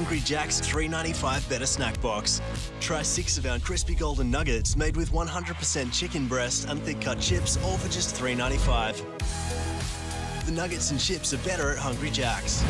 Hungry Jack's 3.95 Better Snack Box. Try six of our crispy golden nuggets made with 100% chicken breast and thick cut chips, all for just 3.95. The nuggets and chips are better at Hungry Jack's.